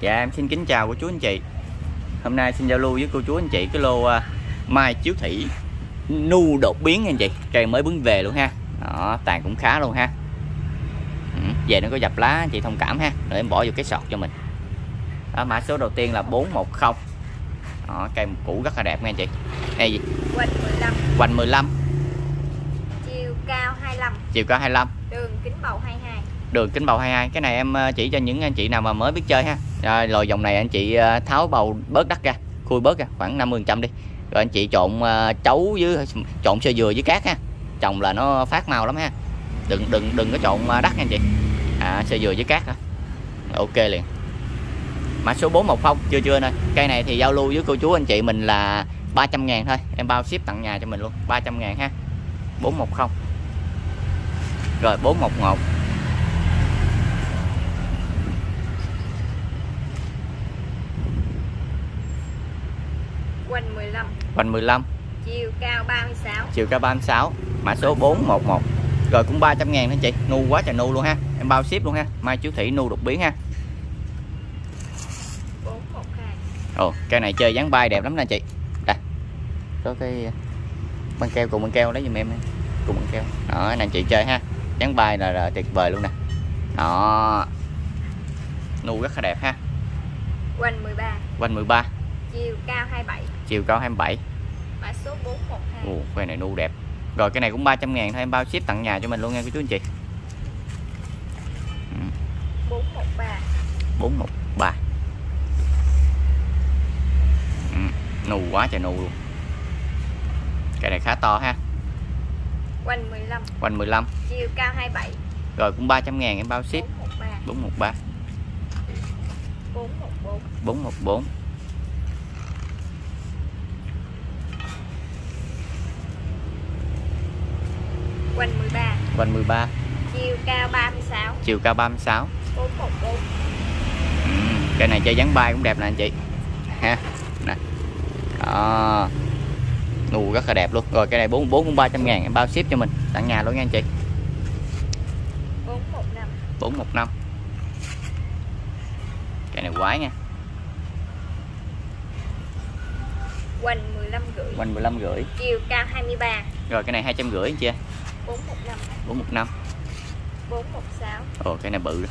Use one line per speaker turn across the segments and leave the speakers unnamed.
Dạ em xin kính chào cô chú anh chị. Hôm nay xin giao lưu với cô chú anh chị cái lô uh, mai chiếu thủy nu đột biến anh chị. Cây mới bứng về luôn ha. Đó, tàn cũng khá luôn ha. Ừ, Về nó có dập lá anh chị thông cảm ha. Rồi em bỏ vô cái sọt cho mình. Đó, Mã số đầu tiên là 410 Đó, Cây cũ rất là đẹp nha anh chị. Đây gì?
Quỳnh 15
Quanh 15
Chiều cao 25
Chiều cao 25
Đường kính bầu 22
đường kính bầu 22 cái này em ờ, chỉ cho những anh chị nào mà mới biết chơi ha. Rồi lồi dòng này anh chị ờ, tháo bầu bớt đất ra khui bớt ra khoảng 50 trăm đi. Rồi anh chị trộn ờ, chấu với trộn sơ dừa với cát ha. Trồng là nó phát màu lắm ha. Đừng đừng đừng có trộn đất nha anh chị. À, sơ dừa với cát ha ok liền. Mã số 410 chưa chưa nè. Cây này thì giao lưu với cô chú anh chị mình là 300 ngàn thôi. Em bao ship tặng nhà cho mình luôn 300 ngàn ha. 410 rồi 411
Quỳnh 15
Hoành 15
Chiều cao 36
chiều cao 36 mã số 411 rồi cũng 300 ngàn anh chị. Nu quá trời nu luôn ha. Em bao ship luôn ha. Mai chú thủy nu đột biến ha.
412
ồ cây này chơi dáng bay đẹp lắm nè chị. Đây. Có cái băng keo cùng băng keo lấy giùm em cùng băng keo. Đó nè chị chơi ha. Dáng bay là, là tuyệt vời luôn nè. Đó. Nu rất là đẹp ha.
Quỳnh 13
quanh 13
Chiều cao 27
chiều cao 27
Mã số 412
ồ cây này nu đẹp. Rồi cái này cũng 300 ngàn thôi em bao ship tặng nhà cho mình luôn nha cô chú anh chị.
413
413 ừ, nù quá trời nù luôn. Cái này khá to ha.
Quỳnh 15
quanh 15
Chiều cao 27
rồi cũng 300 ngàn em bao ship.
413
413
414
414
Quỳnh 13
quanh 13
Chiều cao 36
chiều cao 36
414
ừ, cái này chơi dáng bay cũng đẹp nè anh chị. Ha nè. Đó. Nù rất là đẹp luôn. Rồi cái này 44 cũng 300 ngàn em bao ship cho mình tặng nhà luôn nha anh chị.
415
415 cái này quái nha.
Quỳnh 15 rưỡi.
Quanh 15 rưỡi.
Chiều cao 23
rồi cái này 250 chưa
415
415
416
ồ cái này bự rồi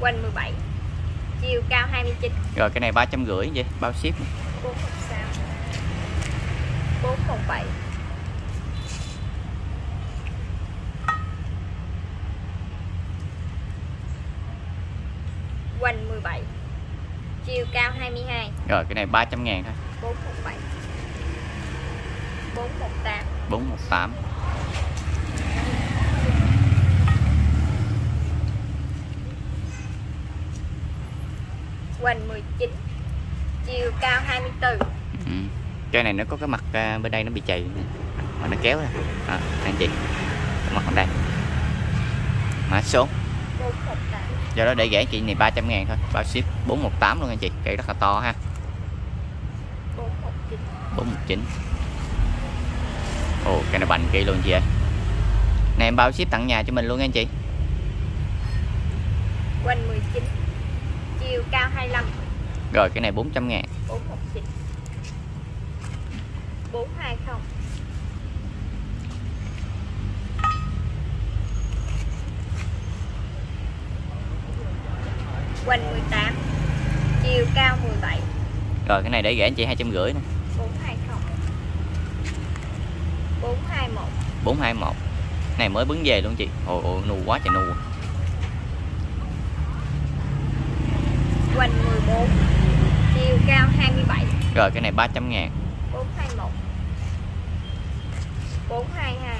Quỳnh 17 Chiều cao 29
rồi cái này 350 vậy bao ship
416 417 Quỳnh 17 Chiều cao 22
rồi cái này 300 ngàn thôi.
417 418
418
Quỳnh 19 Chiều cao 24
ừ. cái này nó có cái mặt à, bên đây nó bị chày mà nó kéo ra. À, anh chị cái mặt bên đây. Mã số.
418
do đó để gãy chị này 300 ngàn thôi. Bao ship 418 luôn anh chị. Cây rất là to ha
419
419 ồ cái này bành kia luôn chị ơi. Này em bao ship tặng nhà cho mình luôn nha anh chị.
Quỳnh 19 Chiều cao 25
rồi cái này 400 ngàn.
419 420 Quỳnh 18 Chiều cao 17
rồi cái này để gãy anh chị 250 nè
420 421
421 này mới bứng về luôn chị. Ồ, ồ nù quá trời nù.
Quỳnh 14 Chiều cao 27
rồi cái này 300 ngàn.
421 422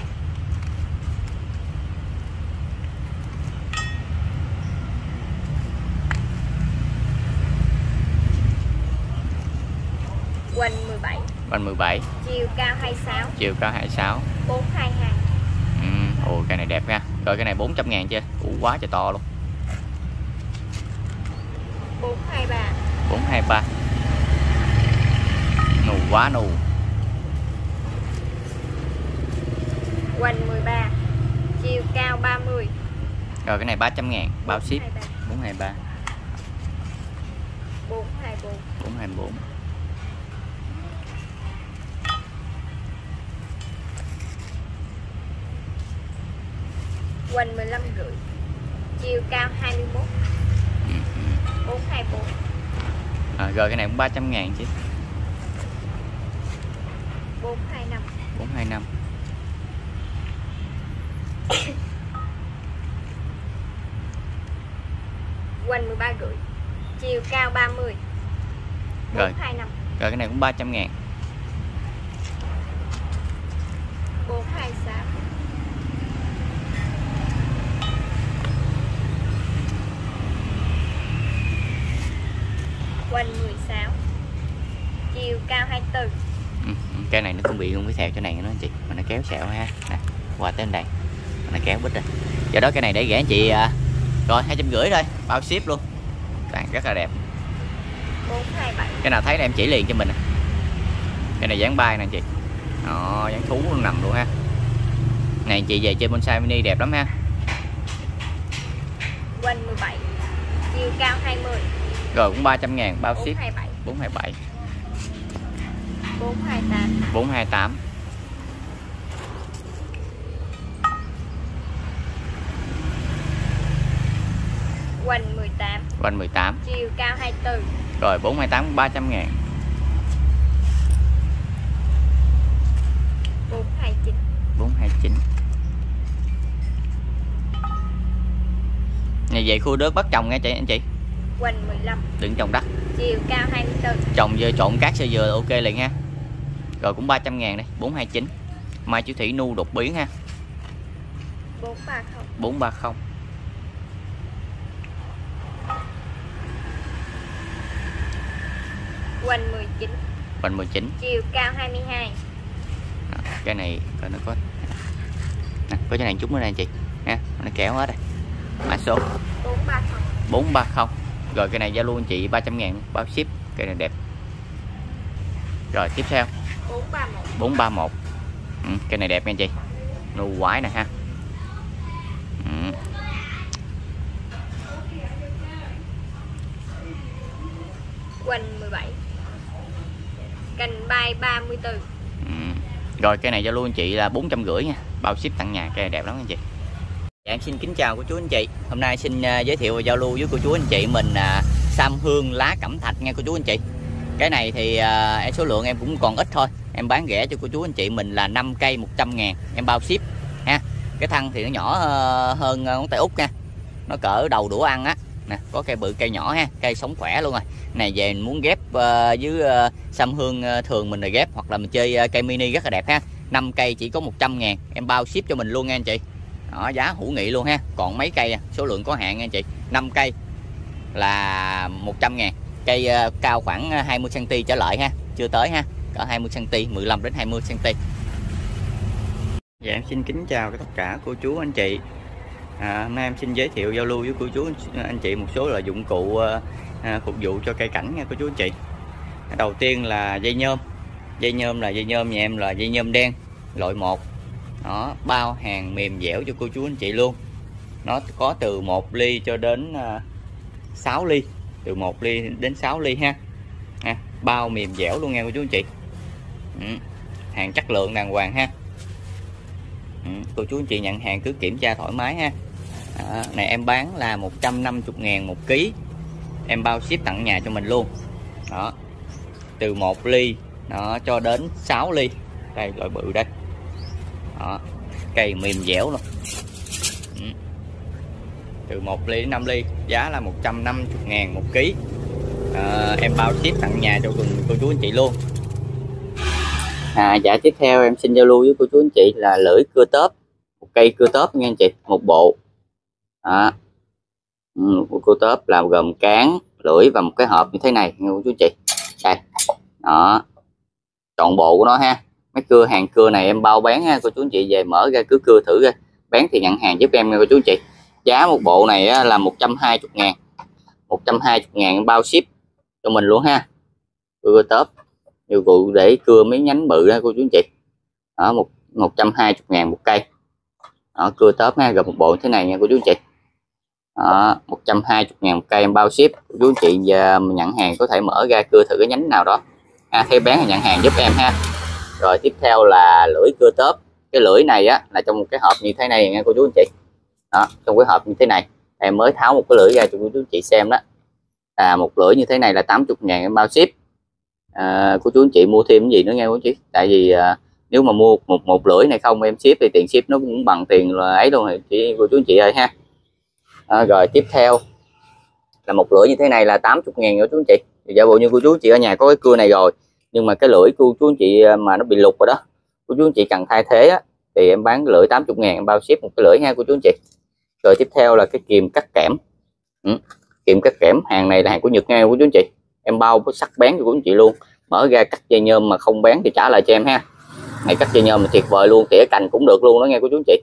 Quỳnh 17
Banh 17
Chiều cao 26
Chiều cao 26
422
ừ, Ồ cái này đẹp nha Rồi cái này 400 ngàn chưa? Ủ quá trời to luôn.
423
423 Nù quá nù.
Hoành 13 Chiều cao 30
Rồi cái này 300 ngàn. Bao ship?
423 424
424
quanh 15 rưỡi. Chiều cao 21
ừ, ừ.
424
À, rồi cái này cũng 300 ngàn chứ.
425
425
quanh 13 rưỡi. Chiều cao 30
Rồi.
425
rồi cái này cũng 300 ngàn
426 quanh 16 chiều cao 24
ừ, ừ, cũng bị luôn cái sẹo chỗ này nữa anh chị. Mà nó kéo sẹo ha. Nè qua tới đây mà nó kéo bít rồi. Do đó cái này để gửi anh chị à, rồi hai trăm rưỡi thôi. Bao ship luôn. Toàn rất là đẹp.
427
cái nào thấy là em chỉ liền cho mình nè. cái này dáng bay nè anh chị. Đó dáng thú luôn nằm luôn ha. Này anh chị về chơi bonsai mini đẹp lắm ha.
Quanh 17 chiều cao 20
rồi cũng 300 ngàn bao ship.
427
427
428
428
quanh 18
quanh 18
chiều cao 24
rồi 428 300 ngàn.
429
429 Này về khu đất bắt trồng nghe chị anh chị.
Quanh 15
Đừng trồng đất.
Chiều cao 24
Trồng dưa trộn cát sơ dừa ok liền ha Rồi cũng 300 ngàn đây 429 Mai chú Thủy nu đột biến ha.
430
430
quanh 19
Quanh 19
chiều cao 22
Đó, Cái này coi nó có. Nè, Có cái này chút nữa anh chị. Ha Nó kéo hết rồi. Mã số.
430
430 Rồi cái này giao luôn chị 300 ngàn Bao ship. Cái này đẹp. Rồi tiếp theo
431
431 ừ, Cái này đẹp nha anh chị. Nụ quái nè ha. Ừ.
quanh 17 cành bay 34
Ừ. Rồi cái này giao luôn anh chị là 450 nha. Bao ship tặng nhà cái này đẹp lắm anh chị. Dạ, em xin kính chào cô chú anh chị. Hôm nay xin à, giới thiệu và giao lưu với cô chú anh chị mình à, Sam hương lá cẩm thạch nha cô chú anh chị cái này thì à, em số lượng em cũng còn ít thôi. Em bán rẻ cho cô chú anh chị mình là 5 cây 100 ngàn. Em bao ship ha. Cái thân thì nó nhỏ ờ, hơn ờ, ngón tay út nha. Nó cỡ đầu đũa ăn á. Nè có cây bự cây nhỏ ha. Cây sống khỏe luôn rồi. Này về muốn ghép uh, với uh, sâm hương uh, thường mình là ghép hoặc là mình chơi uh, cây mini rất là đẹp ha. 5 cây chỉ có 100 ngàn. Em bao ship cho mình luôn nha anh chị. Đó, giá hữu nghị luôn ha. Còn mấy cây à, số lượng có hạn nha anh chị. 5 cây là 100 ngàn cây ờ, cao khoảng ờ, 20 cm trở lại ha chưa tới ha cỡ 20 cm 15 đến 20 cm Dạ em xin kính chào tất cả cô chú anh chị. À, hôm nay em xin giới thiệu giao lưu với cô chú anh chị một số là dụng cụ ờ, à, phục vụ cho cây cảnh nha cô chú anh chị. Đầu tiên là dây nhôm. Dây nhôm là dây nhôm nhà em là dây nhôm đen loại 1 đó bao hàng mềm dẻo cho cô chú anh chị luôn. Nó có từ 1 ly cho đến à, 6 ly từ 1 ly đến 6 ly ha à, bao mềm dẻo luôn nha cô chú anh chị ừ. hàng chất lượng đàng hoàng ha ừ. cô chú anh chị nhận hàng cứ kiểm tra thoải mái ha à, này em bán là 150 ngàn một ký em bao ship tặng nhà cho mình luôn đó từ 1 ly đó cho đến 6 ly đây loại bự đây đó cây mềm dẻo luôn từ 1 ly đến 5 ly giá là 150 ngàn một ký. À, em bao ship tặng nhà cho cô chú anh chị luôn. À, dạ tiếp theo em xin giao lưu với cô chú anh chị là lưỡi cưa tớp một cây cưa tớp nha anh chị một bộ. À, ừ, một cưa tớp là gồm cán lưỡi và một cái hộp như thế này nha cô chú anh chị. Đây đó. Chọn bộ của nó ha. Mấy cưa hàng cưa này em bao bán ha cô chú anh chị về mở ra cứ cưa thử ra bán thì nhận hàng giúp em nha cô chú anh chị giá một bộ này là 120 ngàn. 120 ngàn bao ship cho mình luôn ha. Cưa tớp dụng cụ để cưa mấy nhánh bự đó cô chú anh chị. Đó một 120 ngàn một cây. Đó cưa tớp ha gồm một bộ thế này nha cô chú anh chị. Đó 120 ngàn một cây em bao ship. Cô chú anh chị và nhận hàng có thể mở ra cưa thử cái nhánh nào đó. Ha, thấy bán thì nhận hàng giúp em ha. Rồi tiếp theo là lưỡi cưa tớp. Cái lưỡi này á là trong một cái hộp như thế này nha cô chú anh chị đó trong cái hộp như thế này em mới tháo một cái lưỡi ra cho cô chú anh chị xem đó. À, một lưỡi như thế này là 80 ngàn em bao ship. À, cô chú anh chị mua thêm cái gì nữa nghe cô chú? Tại vì à, nếu mà mua một một lưỡi này không em ship thì tiền ship nó cũng bằng tiền là ấy luôn rồi chị cô chú anh chị ơi ha. À, rồi tiếp theo là một lưỡi như thế này là 80 ngàn của chú anh chị. Giả bộ như cô chú anh chị ở nhà có cái cưa này rồi nhưng mà cái lưỡi cô chú anh chị à, mà nó bị lục rồi đó cô chú anh chị cần thay thế á, thì em bán lưỡi 80 ngàn em bao ship một cái lưỡi ha cô chú anh chị rồi tiếp theo là cái kìm cắt kẽm. Ừ. kìm cắt kẽm. Hàng này là hàng của Nhật nghe của chú anh chị. Em bao có sắc bén cho của chú anh chị luôn. Mở ra cắt dây nhôm mà không bán thì trả lại cho em ha. Này cắt dây nhôm là tuyệt vời luôn tỉa cành cũng được luôn đó nghe của chú anh chị.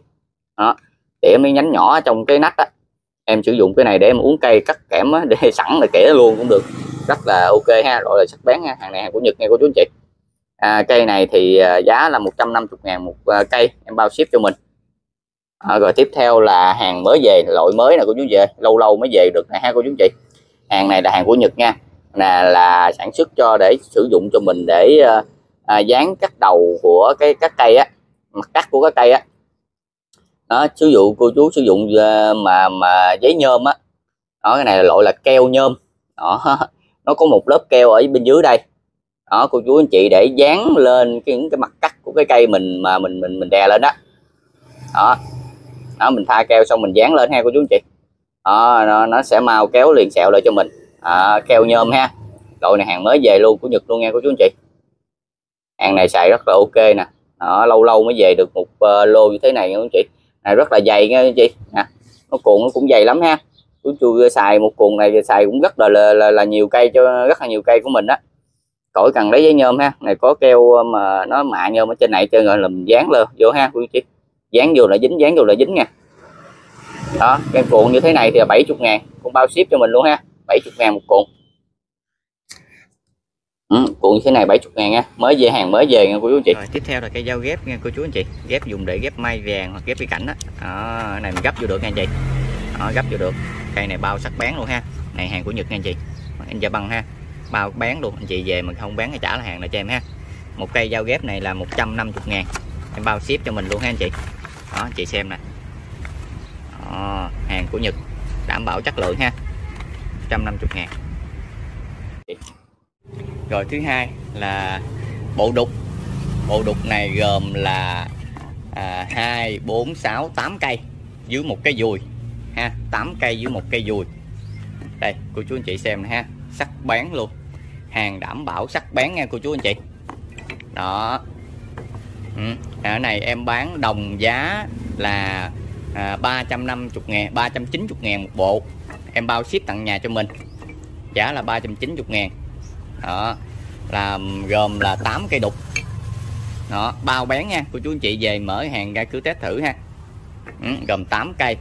Đó tỉa mấy nhánh nhỏ trong cái nách á. Em sử dụng cái này để em uống cây cắt kẽm á, để sẵn là kẻ luôn cũng được. Rất là ok ha rồi là sắc bén ha. Hàng này hàng của Nhật nghe cô chú anh chị. À, cây này thì à, giá là 150 ngàn một à, cây. Em bao ship cho mình à, rồi tiếp theo là hàng mới về loại mới nè cô chú về? Lâu lâu mới về được này ha cô chú chị. Hàng này là hàng của Nhật nha. Là là sản xuất cho để sử dụng cho mình để ờ, à, dán cắt đầu của cái các cây á mặt cắt của các cây á. Đó sử dụng cô chú sử dụng ờ, mà mà giấy nhôm á. Đó cái này là loại là keo nhôm. Đó nó có một lớp keo ở bên dưới đây. Đó cô chú anh chị để dán lên cái những cái mặt cắt của cái cây mình mà mình mình mình đè lên đó đó đó mình tha keo xong mình dán lên ha cô chú anh chị. Đó, nó, nó sẽ mau kéo liền sẹo lại cho mình. À, keo nhôm ha. Loại này hàng mới về luôn của Nhật luôn nha cô chú anh chị. Hàng này xài rất là ok nè. Đó, lâu lâu mới về được một uh, lô như thế này nha cô chú anh chị. Này rất là dày nha anh chị. Nè nó cuộn nó cũng dày lắm ha. Chú chú xài một cuộn này xài cũng rất là là, là, là nhiều cây cho rất là nhiều cây của mình đó cõi cần lấy giấy nhôm ha. Này có keo ờ, mà nó mạ nhôm ở trên này cho rồi là mình dán lên vô ha quý chị dán vô là dính dán vô là dính nha. Đó cái cuộn như thế này thì là 70 ngàn. Cũng bao ship cho mình luôn ha. 70 ngàn một cuộn. Ừ, cuộn như thế này 70 ngàn nha. Mới về hàng mới về nha cô chú anh chị. Rồi, tiếp theo là cây dao ghép nha cô chú anh chị. Ghép dùng để ghép may vàng hoặc ghép cái cảnh đó, đó này mình gấp vô được nha anh chị. Đó, gấp vô được. Cây này bao sắc bán luôn ha. Này hàng của Nhật nha anh chị. Anh gia băng ha. Bao bán luôn. Anh chị về mà không bán thì trả là hàng lại cho em ha. Một cây dao ghép này là 150 ngàn. Em bao ship cho mình luôn ha anh chị đó chị xem nè. Đó, hàng của Nhật đảm bảo chất lượng ha. 150 ngàn. Rồi thứ hai là bộ đục. Bộ đục này gồm là à, 2 4 6 8 cây dưới một cái dùi ha. 8 cây dưới một cây dùi. Đây cô chú anh chị xem ha. Sắc bén luôn. Hàng đảm bảo sắc bén nha cô chú anh chị. Đó. Ừ ở này em bán đồng giá là à, 350 ngàn 390 ngàn một bộ. Em bao ship tặng nhà cho mình. Giá là 390 ngàn. Đó là gồm là 8 cây đục. Đó bao bán nha cô chú anh chị về mở hàng ra cứ test thử ha. Ừ, gồm 8 cây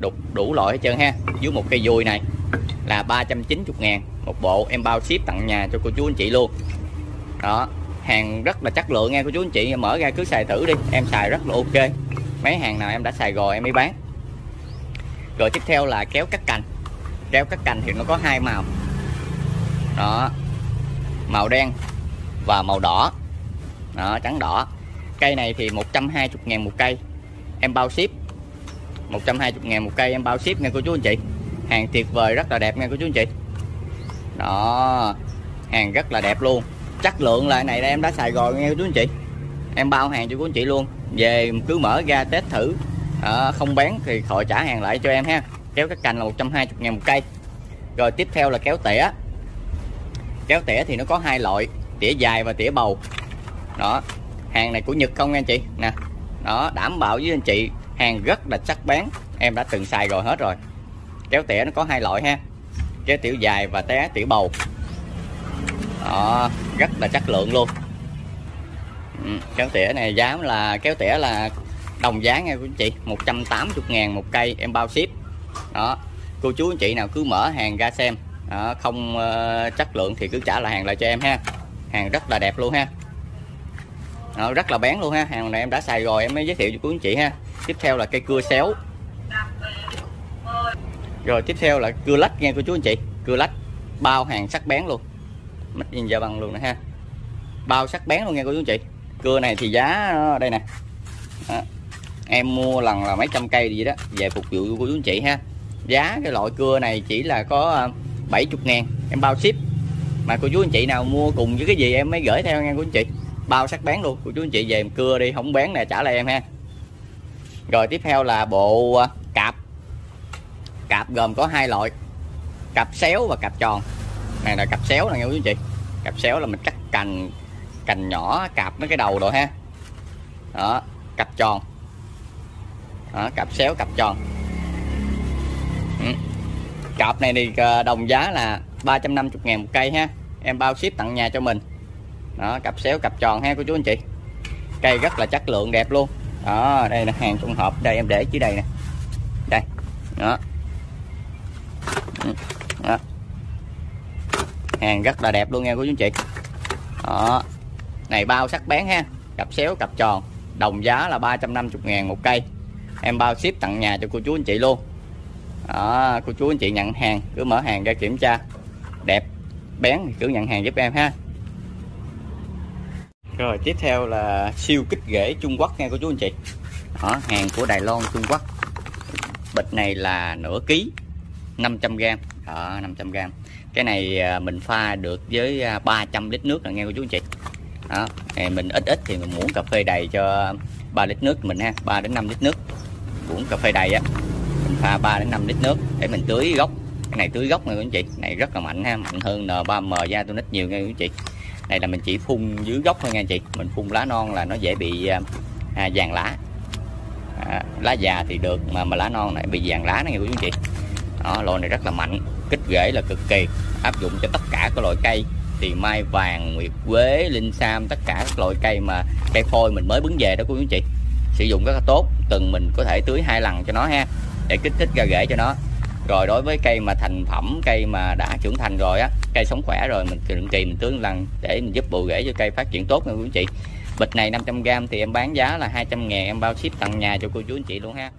đục đủ loại hết trơn ha. Dưới một cây vui này là 390 ngàn một bộ. Em bao ship tặng nhà cho cô chú anh chị luôn. Đó hàng rất là chất lượng nghe cô chú anh chị. Mở ra cứ xài thử đi, em xài rất là ok. Mấy hàng nào em đã xài rồi em mới bán. Rồi tiếp theo là kéo cắt cành. Kéo cắt cành thì nó có hai màu. Đó, màu đen và màu đỏ. Đó, trắng đỏ. Cây này thì 120 ngàn một cây. Em bao ship. 120 ngàn một cây em bao ship nha, cô chú anh chị. Hàng tuyệt vời, rất là đẹp nha, cô chú anh chị. Đó, hàng rất là đẹp luôn chất lượng là này em đã xài rồi nghe chú anh chị. Em bao hàng cho quý anh chị luôn. Về cứ mở ra test thử. À, không bán thì khỏi trả hàng lại cho em ha. Kéo các cành là 120 ngàn một cây. Rồi tiếp theo là kéo tỉa kéo tỉa thì nó có hai loại tỉa dài và tỉa bầu. Đó hàng này của Nhật không anh chị? Nè đó đảm bảo với anh chị hàng rất là chắc bán. Em đã từng xài rồi hết rồi. Kéo tỉa nó có hai loại ha. Kéo tiểu dài và té tiểu bầu. Đó rất là chất lượng luôn. Ừ, kéo tỉa này giá là kéo tỉa là đồng giá nghe quý chị 180 ngàn một cây em bao ship. Đó cô chú anh chị nào cứ mở hàng ra xem. Đó, không uh, chất lượng thì cứ trả lại hàng lại cho em ha. Hàng rất là đẹp luôn ha. Đó, rất là bén luôn ha. Hàng này em đã xài rồi em mới giới thiệu cho quý anh chị ha. Tiếp theo là cây cưa xéo. Rồi tiếp theo là cưa lách nghe cô chú anh chị. Cưa lách bao hàng sắc bén luôn mất nhìn da bằng luôn nè ha. Bao sắc bén luôn nghe cô chú anh chị. Cưa này thì giá ờ, đây nè. Đó. em mua lần là mấy trăm cây gì đó, về phục vụ cô chú anh chị ha. Giá cái loại cưa này chỉ là có ờ, 70 ngàn. Em bao ship. Mà cô chú anh chị nào mua cùng với cái gì em mới gửi theo nghe cô chú anh chị. Bao sắc bén luôn. Cô chú anh chị về em cưa đi, không bán nè, trả lại em ha. Rồi tiếp theo là bộ ờ, cạp. Cạp gồm có hai loại cặp xéo và cặp tròn này là cặp xéo nè nghe quý anh chị cặp xéo là mình cắt cành cành nhỏ cạp mấy cái đầu rồi ha. Đó cặp tròn. Đó, cặp xéo cặp tròn. Ừ. cặp này thì ờ, đồng giá là 350 ngàn một cây ha. Em bao ship tặng nhà cho mình. Đó cặp xéo cặp tròn ha cô chú anh chị. Cây rất là chất lượng đẹp luôn. Đó đây là hàng trong hộp đây em để dưới đây nè. Đây. Đó. Ừ, đó hàng rất là đẹp luôn nha cô chú anh chị. Đó. Này bao sắc bén ha. Cặp xéo cặp tròn. Đồng giá là 350 ngàn một cây. Em bao ship tặng nhà cho cô chú anh chị luôn. Đó, cô chú anh chị nhận hàng cứ mở hàng ra kiểm tra. Đẹp. Bén thì cứ nhận hàng giúp em ha. Rồi tiếp theo là siêu kích rễ Trung Quốc nha cô chú anh chị. Đó, hàng của Đài Loan Trung Quốc. Bịch này là nửa ký 500g đó, 500g cái này à, mình pha được với à, 300 lít nước là nghe cô chú anh chị. Đó mình ít ít thì mình muốn cà phê đầy cho 3 lít nước mình ha 3 đến 5 lít nước. Muỗng cà phê đầy á mình pha 3 đến 5 lít nước để mình tưới gốc. Cái này tưới gốc này quý anh chị này rất là mạnh ha mạnh hơn N3M da tôi nít nhiều nghe quý anh chị. Này là mình chỉ phun dưới gốc thôi nha anh chị mình phun lá non là nó dễ bị à, à vàng lá. À, lá già thì được mà mà lá non này bị vàng lá này quý anh chị. Đó lô này rất là mạnh kích rễ là cực kỳ. Áp dụng cho tất cả các loại cây. Thì mai vàng, nguyệt quế, linh sam, tất cả các loại cây mà cây phôi mình mới bứng về đó, quý anh chị. Sử dụng rất là tốt. Tuần mình có thể tưới hai lần cho nó ha. Để kích thích ra rễ cho nó. Rồi đối với cây mà thành phẩm, cây mà đã trưởng thành rồi á, cây sống khỏe rồi, mình định kỳ mình tưới lần để mình giúp bù rễ cho cây phát triển tốt nha quý anh chị. Bịch này 500g thì em bán giá là 200 ngàn, em bao ship tận nhà cho cô chú anh chị luôn ha.